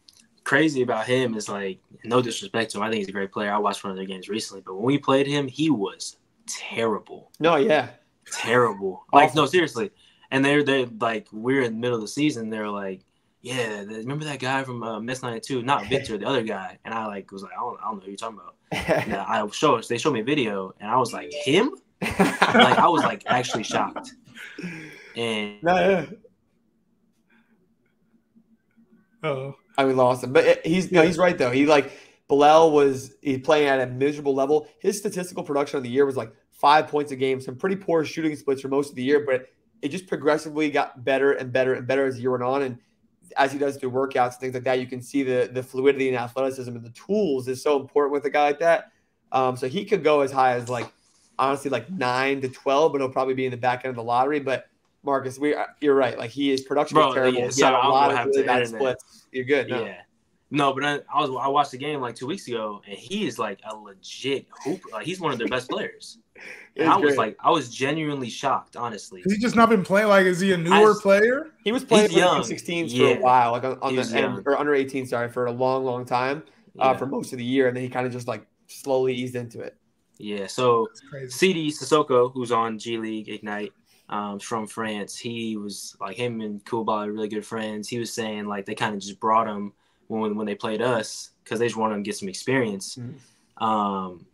Crazy about him is like no disrespect to him. I think he's a great player. I watched one of their games recently, but when we played him, he was terrible. No, yeah, terrible. Like no, seriously. And they're they like we're in the middle of the season. They're like, yeah, remember that guy from uh, Mets '92? Not [laughs] Victor, the other guy. And I like was like, I don't, I don't know who you're talking about. and [laughs] I show they showed me a video, and I was like, him? like I was like actually shocked. [laughs] And oh, I mean, lost him, but he's no, he's right though. He like Bilal was he's playing at a miserable level. His statistical production of the year was like five points a game, some pretty poor shooting splits for most of the year, but it just progressively got better and better and better as the year went on. And as he does through workouts and things like that, you can see the the fluidity and athleticism and the tools is so important with a guy like that. Um, so he could go as high as like honestly like nine to twelve, but he'll probably be in the back end of the lottery. But Marcus, we you're right. Like he is production Bro, terrible. Yeah, so a lot of really bad splits. You're good. No. Yeah. No, but I, I, was I watched the game like two weeks ago, and he is like a legit hoop. Like he's one of their best players. [laughs] And I was great. like, I was genuinely shocked, honestly. Has he just not been playing? Like, is he a newer I, player? He was playing for 16s yeah. for a while, like on, on the end, or under 18, sorry, for a long, long time, uh, yeah. uh, for most of the year, and then he kind of just like slowly eased into it. Yeah. So Sidy Cissoko, who's on G League Ignite, um, from France, he was like him and Coulibaly are really good friends. He was saying like they kind of just brought him when when they played us because they just wanted to get some experience. Mm-hmm. Um,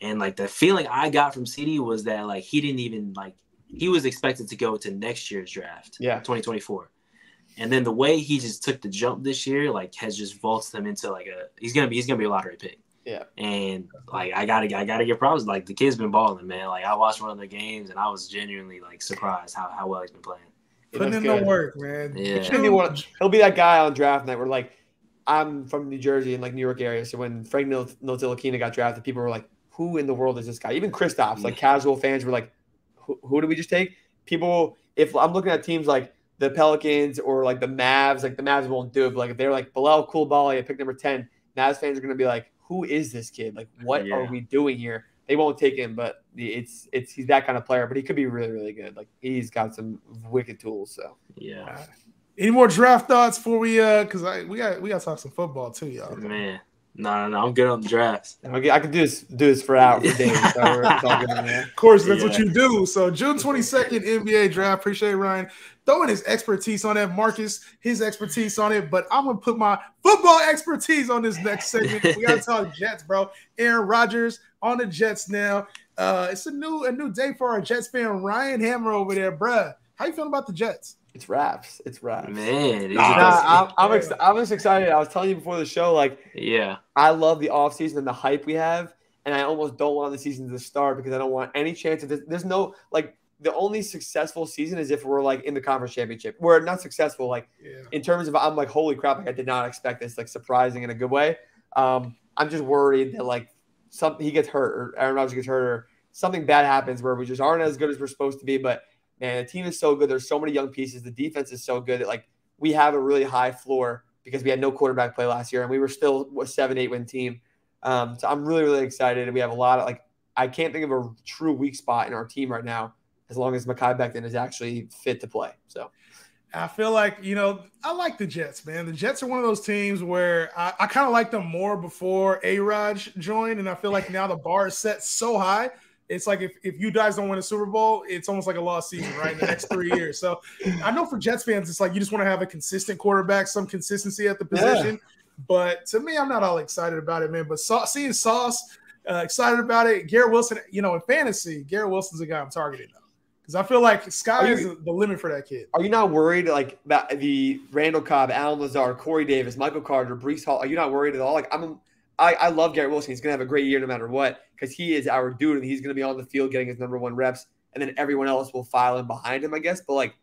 and like the feeling I got from Sidy was that like he didn't even like he was expected to go to next year's draft, yeah, 2024. And then the way he just took the jump this year, like, has just vaulted him into like a he's gonna be he's gonna be a lottery pick. Yeah. And like I gotta I gotta get props. Like the kid's been balling, man. Like I watched one of their games and I was genuinely like surprised how, how well he's been playing. Putting in good. the work, man. Yeah. He'll be, one, he'll be that guy on draft night where like I'm from New Jersey and like New York area. So when Frank Ntilikina got drafted, people were like, "Who in the world is this guy?" Even Kristaps, like casual fans were like, "Who, who did we just take?" People, if I'm looking at teams like the Pelicans or like the Mavs, like the Mavs won't do it. But like if they're like Bilal Coulibaly at pick number ten, Mavs fans are gonna be like, who is this kid? Like, what yeah. are we doing here? They won't take him, but it's it's he's that kind of player. But he could be really really good. Like he's got some wicked tools. So yeah. Uh, any more draft thoughts before we uh? Because I we got we got to talk some football too, y'all. Man, No, no, no. I'm good on the drafts. Okay, I can do this do this for hours for days. So of course, that's yeah. what you do. So June 22nd, NBA draft. Appreciate Ryan throwing his expertise on that. Marcus, his expertise on it. But I'm gonna put my football expertise on this next segment. We gotta talk [laughs] Jets, bro. Aaron Rodgers on the Jets now. Uh, it's a new a new day for our Jets fan, Ryan Hammer over there, bruh. How you feeling about the Jets? It's raps. It's raps. Man, nah, I'm, I'm, ex- I'm just excited. I was telling you before the show, like, yeah, I love the offseason and the hype we have. And I almost don't want the season to start because I don't want any chance of this. There's no, like, the only successful season is if we're like in the conference championship. We're not successful, like, yeah. in terms of, I'm like, holy crap, like, I did not expect this, like, surprising in a good way. Um, I'm just worried that, like, something he gets hurt or Aaron Rodgers gets hurt or something bad happens where we just aren't as good as we're supposed to be. But man, the team is so good. There's so many young pieces. The defense is so good that like we have a really high floor because we had no quarterback play last year and we were still a seven, eight win team. Um, so I'm really, really excited. We have a lot of like I can't think of a true weak spot in our team right now as long as Mekhi Becton is actually fit to play. So I feel like, you know, I like the Jets, man. The Jets are one of those teams where I, I kind of liked them more before A Raj joined. And I feel like now the bar is set so high it's like if, if you guys don't win a Super Bowl, it's almost like a lost season, right? In the next three [laughs] years. So I know for Jets fans, it's like you just want to have a consistent quarterback, some consistency at the position. Yeah. But to me, I'm not all excited about it, man. But seeing Sauce, uh, excited about it. Garrett Wilson, you know, in fantasy, Garrett Wilson's a guy I'm targeting now because I feel like sky you, is the limit for that kid. Are you not worried like about the Randall Cobb, Allen Lazard, Corey Davis, Michael Carter, Breece Hall? Are you not worried at all? Like I'm I, I love Garrett Wilson. He's going to have a great year no matter what because he is our dude and he's going to be on the field getting his number one reps. And then everyone else will file in behind him, I guess. But like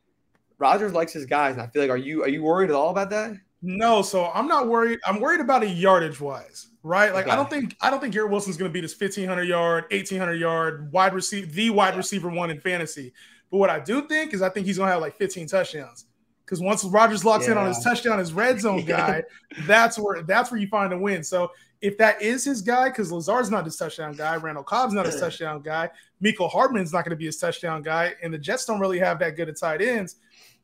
Rodgers likes his guys. And I feel like, are you are you worried at all about that? No, so I'm not worried. I'm worried about a yardage wise, right? Like okay. I don't think I don't think Garrett Wilson's going to be this 1500 yard, 1800 yard wide receiver, the wide receiver one in fantasy. But what I do think is I think he's going to have like 15 touchdowns because once Rodgers locks yeah. in on his touchdown, his red zone [laughs] guy, that's where that's where you find a win. So if that is his guy, because Lazard's not his touchdown guy, Randall Cobb's not his touchdown guy, Mecole Hardman's not going to be his touchdown guy, and the Jets don't really have that good at tight ends.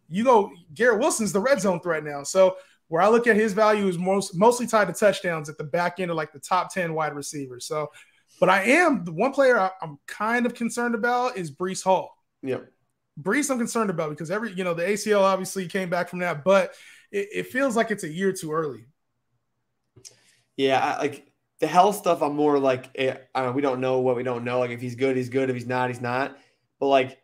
You go, Garrett Wilson's the red zone threat now. So where I look at his value is most mostly tied to touchdowns at the back end of like the top 10 wide receivers. So, but I am the one player I, am kind of concerned about is Breece Hall. Yeah. Breece, I'm concerned about because every, you know, the ACL obviously came back from that, but it, it feels like it's a year too early. Yeah, I, like the health stuff, I'm more like eh, we don't know what we don't know. Like if he's good, he's good. If he's not, he's not. But like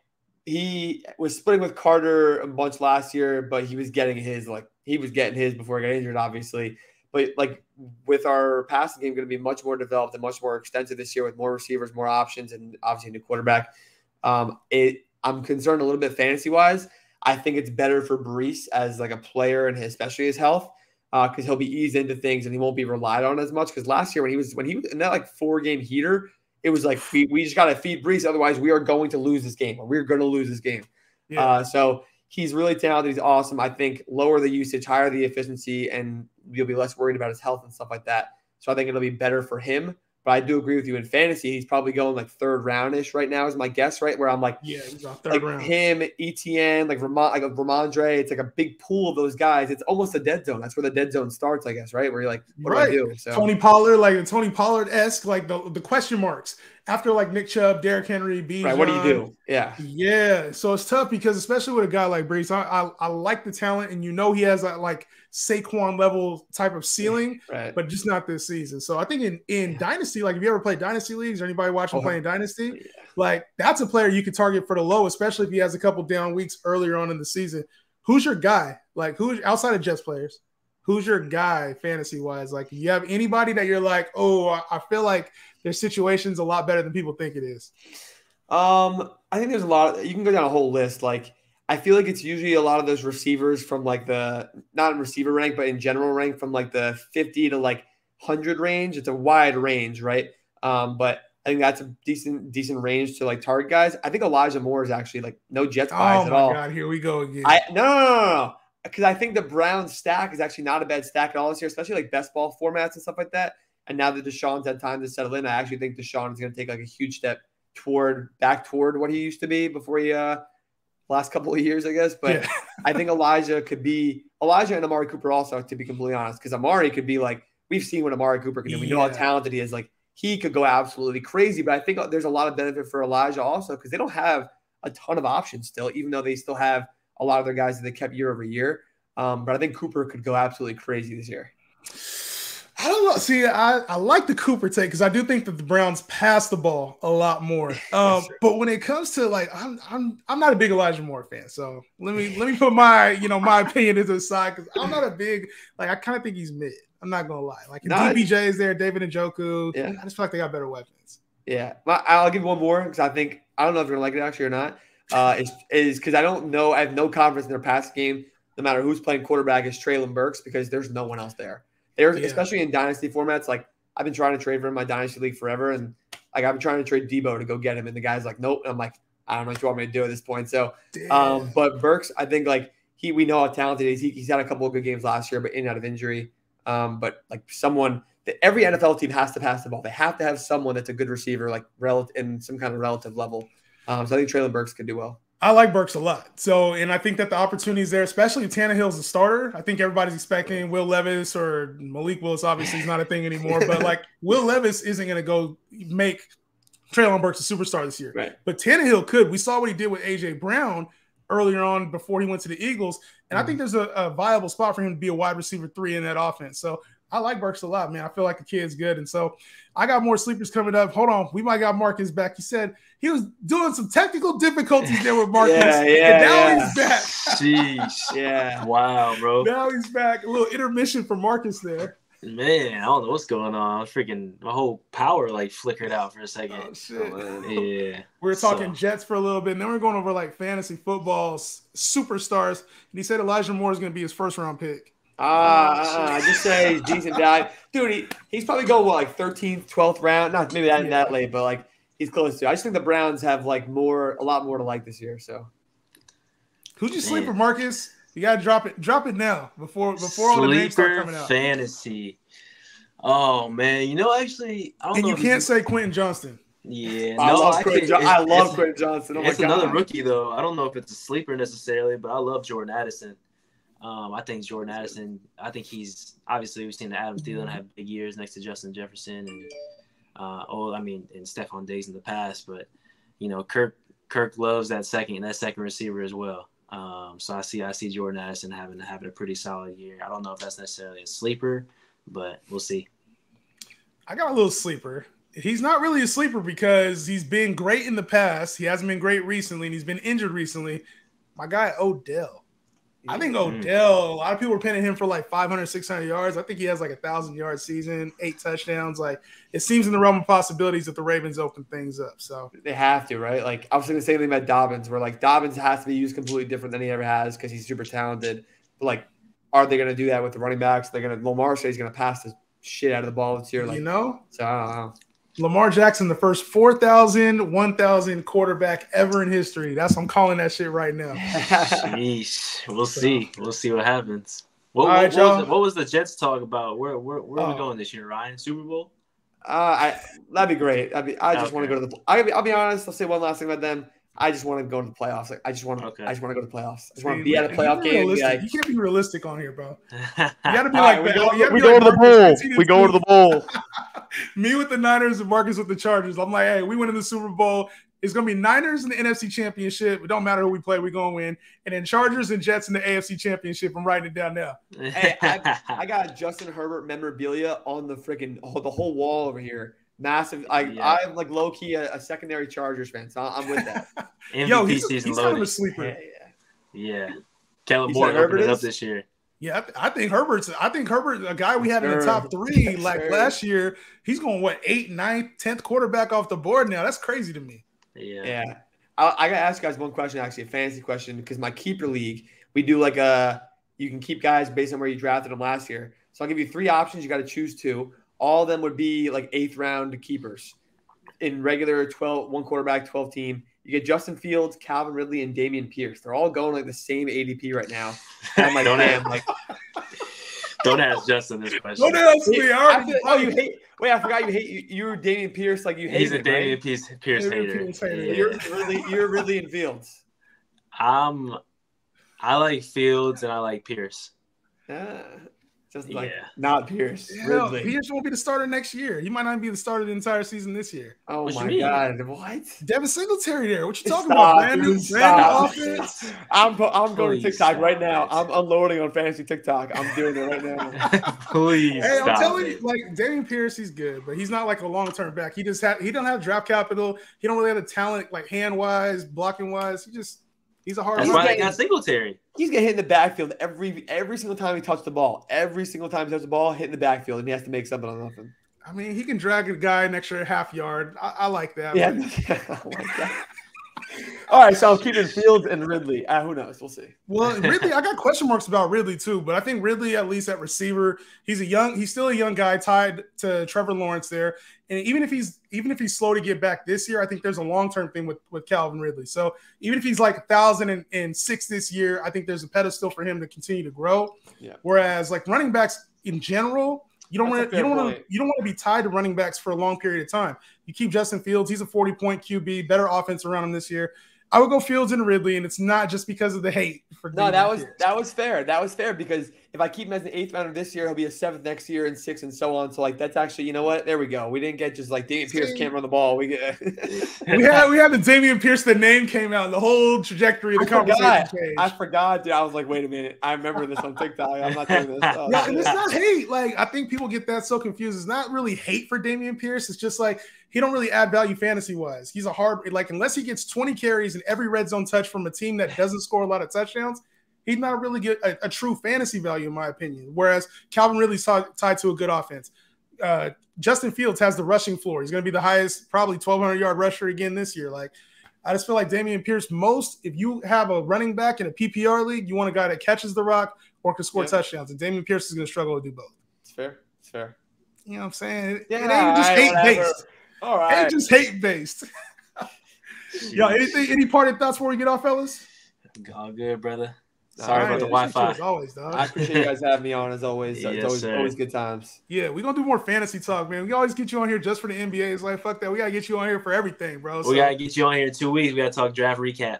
he was splitting with Carter a bunch last year, but he was getting his like he was getting his before he got injured, obviously. But like with our passing game going to be much more developed and much more extensive this year with more receivers, more options, and obviously a new quarterback. Um, it I'm concerned a little bit fantasy wise. I think it's better for Breece as like a player and especially his health because uh, he'll be eased into things and he won't be relied on as much. Because last year when he was when he was in that like four game heater, it was like we, we just got to feed Breece, otherwise we are going to lose this game or we're going to lose this game. Yeah. Uh, so he's really talented. He's awesome. I think lower the usage, higher the efficiency, and you'll be less worried about his health and stuff like that. So I think it'll be better for him. But I do agree with you in fantasy. He's probably going like third roundish right now, is my guess, right? Where I'm like, yeah, he's on third like round. Him, ETN, like Vermont, like Rhamondre. It's like a big pool of those guys. It's almost a dead zone. That's where the dead zone starts, I guess, right? Where you're like, what right. do I do? So, Tony Pollard, like Tony Pollard esque, like the, the question marks after like Nick Chubb, Derrick Henry, B. Right. What do you do? Yeah. Yeah. So it's tough because especially with a guy like Breece, I, I, I like the talent, and you know he has that like Saquon level type of ceiling, right. but just not this season. So I think in in yeah. Dynasty, like if you ever played Dynasty leagues or anybody watching oh, playing Dynasty, yeah. like that's a player you could target for the low, especially if he has a couple down weeks earlier on in the season. Who's your guy? Like who's outside of Jets players? Who's your guy fantasy wise? Like, you have anybody that you're like, oh, I feel like their situation's a lot better than people think it is? Um, I think there's a lot. Of, you can go down a whole list. Like, I feel like it's usually a lot of those receivers from like the not in receiver rank, but in general rank from like the 50 to like 100 range. It's a wide range, right? Um, but I think that's a decent decent range to like target guys. I think Elijah Moore is actually like no Jets buys oh at all. Oh my god, here we go again. I no no no no no because I think the Brown stack is actually not a bad stack at all this year, especially like best ball formats and stuff like that. And now that Deshaun's had time to settle in, I actually think Deshaun is going to take like a huge step toward back toward what he used to be before he uh last couple of years, I guess. But yeah. [laughs] I think Elijah could be Elijah and Amari Cooper also, to be completely honest, because Amari could be like we've seen what Amari Cooper can do. We know how talented he is. Like he could go absolutely crazy. But I think there's a lot of benefit for Elijah also because they don't have a ton of options still, even though they still have a lot of their guys that they kept year over year. Um, but I think Cooper could go absolutely crazy this year. I don't know. See, I, I like the Cooper take because I do think that the Browns pass the ball a lot more. [laughs] Um. But when it comes to like, I'm I'm I'm not a big Elijah Moore fan. So let me let me put my you know my opinion to the side because I'm not a big like I kind of think he's mid. I'm not gonna lie. Like if no, DPJ is there, David Njoku, yeah. I just feel like they got better weapons. Yeah, I'll give one more because I think I don't know if you're gonna like it actually or not. Uh, is because I don't know. I have no confidence in their pass game. No matter who's playing quarterback, is Treylon Burks because there's no one else there. There's yeah. especially in dynasty formats. Like I've been trying to trade for him in my dynasty league forever, and like I've been trying to trade Deebo to go get him, and the guy's like, nope. And I'm like, I don't know what you want me to do at this point. So, um, but Burks, I think like he, we know how talented he is. He, he's had a couple of good games last year, but in and out of injury. Um, but like someone that every NFL team has to pass the ball. They have to have someone that's a good receiver, like relative in some kind of relative level. Um, so I think Treylon Burks could do well. I like Burks a lot. So, and I think that the opportunity is there, especially if Tannehill's a starter. I think everybody's expecting Will Levis or Malik Willis. Obviously, is not a thing anymore. but like [laughs] Will Levis isn't going to go make Treylon Burks a superstar this year. Right. But Tannehill could. We saw what he did with AJ Brown earlier on before he went to the Eagles, and mm-hmm. I think there's a, a, viable spot for him to be a wide receiver three in that offense. So I like Burks a lot, man. I feel like the kid's good. And so I got more sleepers coming up. Hold on. We might got Marcus back. He said he was doing some technical difficulties there with Marcus. yeah, yeah, and now yeah. he's back. Jeez. yeah. Wow, bro. Now he's back. A little intermission for Marcus there. Man, I don't know what's going on. Freaking my whole power like flickered out for a second. Oh, shit. Oh, [laughs] yeah. We were talking so. Jets for a little bit, and then we are going over like fantasy football's superstars. And he said Elijah Moore is going to be his first round pick. Ah, uh, I just say he's decent guy, dude. He, he's probably going what, like 13th, 12th round. Not maybe that, yeah. that late, but like he's close to. I just think the Browns have like more, a lot more to like this year. So, who'd you sleep for, Marcus? You gotta drop it, drop it now before before all the names start coming out. Fantasy. Oh man, you know actually, I don't and know. you can't say Quentin Johnston. Yeah, I love, Quentin, jo- I love Quentin Johnston. Oh it's another rookie though. I don't know if it's a sleeper necessarily, but I love Jordan Addison. Um, I think Jordan Addison. I think he's obviously we've seen the Adam Thielen have big years next to Justin Jefferson and uh, oh, I mean, and Stefon Diggs in the past, but you know, Kirk Kirk loves that second that second receiver as well. Um, so I see I see Jordan Addison having having a pretty solid year. I don't know if that's necessarily a sleeper, but we'll see. I got a little sleeper. He's not really a sleeper because he's been great in the past. He hasn't been great recently, and he's been injured recently. My guy Odell. I think mm-hmm. Odell, a lot of people are pinning him for like 500, 600 yards. I think he has like a thousand yard season, eight touchdowns. Like it seems in the realm of possibilities that the Ravens open things up. So they have to, right? Like I was going to say something about Dobbins, where like Dobbins has to be used completely different than he ever has because he's super talented. But like, are they going to do that with the running backs? They're going to Lamar says he's going to pass the shit out of the ball this year. Like, you know, so I don't know. Lamar Jackson, the first 4,000, 1,000 quarterback ever in history. That's I'm calling that shit right now. Sheesh. We'll see. We'll see what happens. What, what, what, was the, what, was the, Jets talk about? Where where, where are we oh. going this year, Ryan? Super Bowl? Uh, I that'd be great. I'd be, I just okay. want to go to the. I'll be, I'll be honest. I'll say one last thing about them. I just want to go to the playoffs. Like, I just want to. Okay. I just want to go to the playoffs. I just want to be at a playoff game. Like, you can't be realistic on here, bro. [laughs] You got to be like, we go, we go to the bowl. We go to the bowl. Me with the Niners and Marcus with the Chargers. I'm like, hey, we win in the Super Bowl. It's gonna be Niners in the NFC Championship. It don't matter who we play, we're gonna win. And then Chargers and Jets in the AFC Championship. I'm writing it down now. [laughs] hey, I, I got Justin Herbert memorabilia on the freaking oh, the whole wall over here massive. I, yeah. I'm like low key a, a, secondary Chargers fan, so I'm with that. [laughs] Yo, he's, he's kind of a sleeper. Yeah, yeah. yeah. Kellen Moore opened it up this year. Yeah, I, think Herbert's. I think Herbert, a guy we had sure. in the top three like sure. last year, he's going what eight, ninth, tenth quarterback off the board now. That's crazy to me. Yeah, yeah. I, I gotta ask you guys one question, actually, a fantasy question, because my keeper league, we do like a you can keep guys based on where you drafted them last year. So I'll give you three options. You got to choose two all of them would be like eighth round keepers. In regular 12 one quarterback 12 team you get justin fields calvin ridley and dameon pierce. They're all going like the same adp right now. And i'm like don't damn like don't ask justin this question. Don't ask me. I feel, oh you hate wait i forgot you hate you, you were dameon pierce like you hate he's a dameon right? pierce, pierce hater, Yeah. you're really you're really in fields. Um i like fields and i like pierce. Yeah Just like yeah. not Pierce. Yeah, Pierce won't be the starter next year. He might not be the starter the entire season this year. Oh what my god, what? Devin Singletary there. What you talking stop, about? Brand new, brand new offense. I'm I'm going to TikTok right now. I'm unloading on fantasy TikTok. I'm doing it right now. [laughs] Please. Hey, I'm telling it. you, like Dameon Pierce, he's good, but he's not like a long term back. He just had he don't have draft capital. He don't really have the talent like hand wise, blocking wise. He just He's a hard. That's why they got Singletary. He's gonna hit in the backfield every every single time he touches the ball. Every single time he touches the ball, hit in the backfield, and he has to make something on nothing. I mean, he can drag a guy an extra half yard. I, I like that. Yeah, [laughs] I like that. All right, so I'm keeping Fields and Ridley. Uh, who knows? We'll see. Well, [laughs] Ridley, I got question marks about Ridley too, but I think Ridley, at least at receiver, he's a young, he's still a young guy tied to Trevor Lawrence there. And even if he's even if he's slow to get back this year, I think there's a long term thing with with Calvin Ridley. So even if he's like a thousand and six this year, I think there's a pedestal for him to continue to grow. Yeah. Whereas like running backs in general, you don't want you don't want to you don't want to be tied to running backs for a long period of time. You keep Justin Fields, he's a 40 point QB, better offense around him this year. I would go Fields and Ridley, and it's not just because of the hate for. No, that was that was fair. That was fair because if I keep him as an eighth rounder this year, he'll be a seventh next year and six and so on. So like that's actually you know what? There we go. We didn't get just like Dameon Pierce can't run the ball. We get [laughs] we had we had the Dameon Pierce. The name came out. The whole trajectory of the I conversation changed. I forgot, dude. I was like, wait a minute. I remember this on TikTok. I'm not doing this. [laughs] Oh, yeah, and it's oh. not hate. Like I think people get that so confused. It's not really hate for Dameon Pierce. It's just like he don't really add value fantasy wise. He's a hard like unless he gets 20 carries and every red zone touch from a team that doesn't score a lot of touchdowns, he's not really good a, a true fantasy value in my opinion. Whereas Calvin Ridley's t- tied to a good offense. Uh, Justin Fields has the rushing floor. He's going to be the highest, probably 1,200 yard rusher again this year. Like, I just feel like Dameon Pierce. Most, if you have a running back in a PPR league, you want a guy that catches the rock or can score yeah. touchdowns. And Dameon Pierce is going to struggle to do both. It's fair. It's fair. You know what I'm saying? Yeah, it ain't just hate based. All right. Ain't just hate based. [laughs] Yo, anything, any parting thoughts before we get off, fellas? All good, brother. Sorry right, about the Wi-Fi. As always, dog. I appreciate you guys having me on as always. yes, it's always, always good times. Yeah, we're gonna do more fantasy talk, man. We always get you on here just for the NBA. It's like fuck that. We gotta get you on here for everything, bro. So, we gotta get you on here in two weeks. We gotta talk draft recap.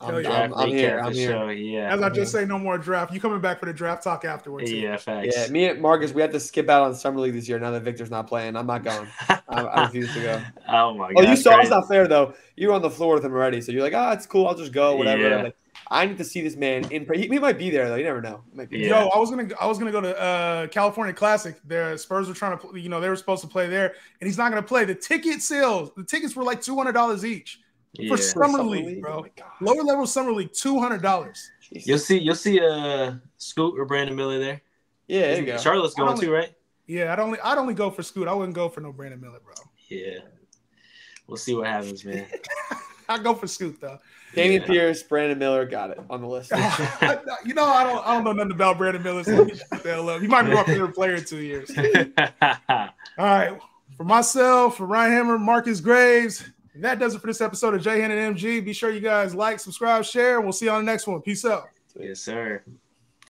I'm, yeah. I'm, I'm here. I'm here. Show. Yeah. As I just say, no more draft. You coming back for the draft talk afterwards? Yeah, facts. Yeah, me and Marcus, we have to skip out on summer league this year. Now that Victor's not playing, I'm not going. I, I, [laughs] refuse to go. Oh my god. Oh, you saw it's not fair though. You were on the floor with him already, so you're like, oh, it's cool. I'll just go. Whatever. Yeah. Like, I need to see this man in. He, he might be there though. You never know. Yeah. Yo, I was gonna I was gonna go to uh, California Classic. The Spurs were trying to, you know, they were supposed to play there, and he's not gonna play. The ticket sales, the tickets were like two hundred dollars each yeah. for summer, league, league, bro. Oh Lower level summer league, two hundred dollars. You'll see, you'll see uh Scoot or Brandon Miller there. Yeah, there you go. Charlotte's going only, too, right? Yeah, I'd only I'd only go for Scoot. I wouldn't go for no Brandon Miller, bro. Yeah, we'll see what happens, man. [laughs] I go for Scoot though. Dameon yeah. Pierce, Brandon Miller, got it on the list. [laughs] you know, I don't I don't know nothing about Brandon Miller. So he, he might be my favorite player in two years. [laughs] All right, for myself, for Ryan Hammer, Marcus Graves. that does it for this episode of J Hand and MG. Be sure you guys like, subscribe, share, and we'll see you on the next one. Peace out. Yes, sir.